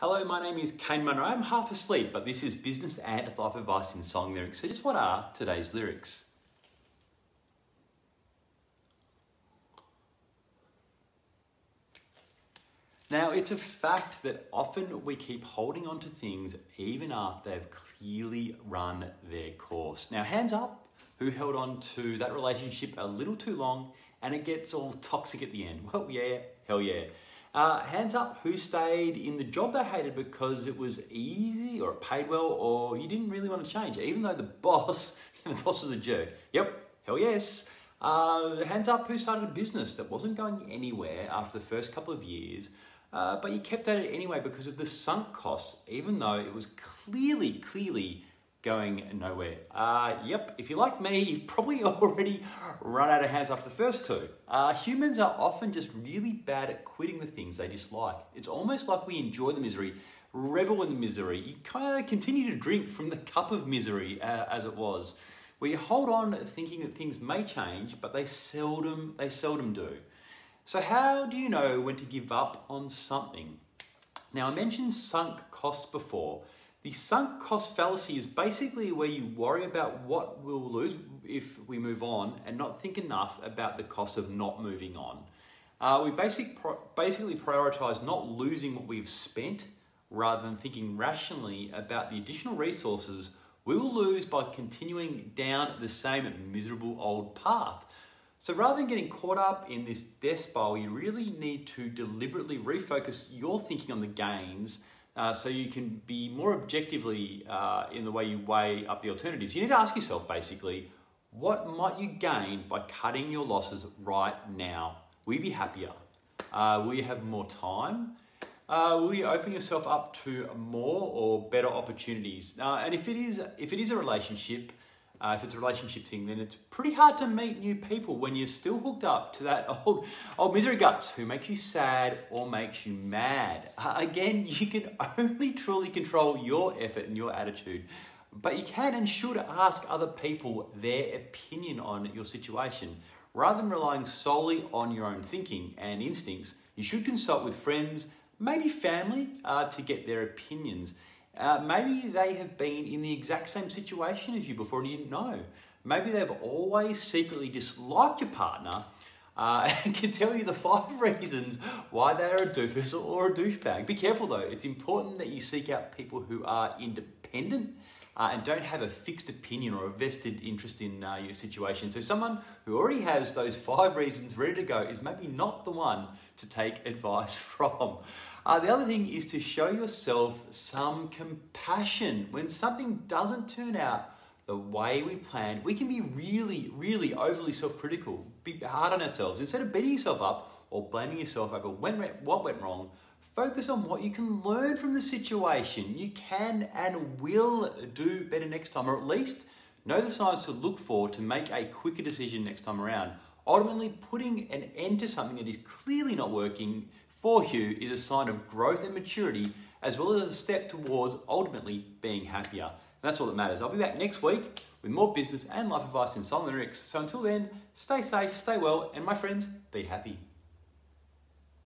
Hello, my name is Kane Munro. I'm half asleep, but this is Business and Life Advice in Song Lyrics. So, just what are today's lyrics? Now, it's a fact that often we keep holding on to things even after they've clearly run their course. Now, hands up who held on to that relationship a little too long and it gets all toxic at the end. Well, yeah, hell yeah. Uh, hands up who stayed in the job they hated because it was easy or it paid well or you didn't really want to change, even though the boss, the boss was a jerk. Yep, hell yes. Uh, hands up who started a business that wasn't going anywhere after the first couple of years, uh, but you kept at it anyway because of the sunk costs, even though it was clearly, clearly going nowhere. Uh, yep, if you're like me, you've probably already run out of hands after the first two. Uh, humans are often just really bad at quitting the things they dislike. It's almost like we enjoy the misery, revel in the misery. You kind of continue to drink from the cup of misery uh, as it was, where you hold on thinking that things may change, but they seldom, they seldom do. So how do you know when to give up on something? Now I mentioned sunk costs before, the sunk cost fallacy is basically where you worry about what we'll lose if we move on and not think enough about the cost of not moving on. Uh, we basic, basically prioritize not losing what we've spent rather than thinking rationally about the additional resources we will lose by continuing down the same miserable old path. So rather than getting caught up in this death spiral, you really need to deliberately refocus your thinking on the gains uh, so you can be more objectively uh, in the way you weigh up the alternatives. You need to ask yourself basically, what might you gain by cutting your losses right now? Will you be happier? Uh, will you have more time? Uh, will you open yourself up to more or better opportunities? Uh, and if it is, if it is a relationship, uh, if it's a relationship thing, then it's pretty hard to meet new people when you're still hooked up to that old, old misery guts who makes you sad or makes you mad. Uh, again, you can only truly control your effort and your attitude, but you can and should ask other people their opinion on your situation. Rather than relying solely on your own thinking and instincts, you should consult with friends, maybe family, uh, to get their opinions. Uh, maybe they have been in the exact same situation as you before and you didn't know. Maybe they've always secretly disliked your partner uh, and can tell you the five reasons why they're a doofus or a douchebag. Be careful though, it's important that you seek out people who are independent uh, and don't have a fixed opinion or a vested interest in uh, your situation. So, someone who already has those five reasons ready to go is maybe not the one to take advice from. Uh, the other thing is to show yourself some compassion. When something doesn't turn out the way we planned, we can be really, really overly self critical, be hard on ourselves. Instead of beating yourself up or blaming yourself over what went wrong, focus on what you can learn from the situation. You can and will do better next time, or at least know the signs to look for to make a quicker decision next time around. Ultimately, putting an end to something that is clearly not working for you is a sign of growth and maturity, as well as a step towards ultimately being happier. And that's all that matters. I'll be back next week with more business and life advice in song lyrics. So until then, stay safe, stay well, and my friends, be happy.